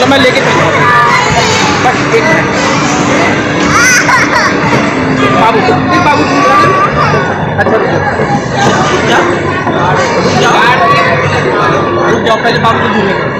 चलो मैं लेके बस एक बाबू बाबू अच्छा रुक जाओ पहले बाबू को ढूंढेंगे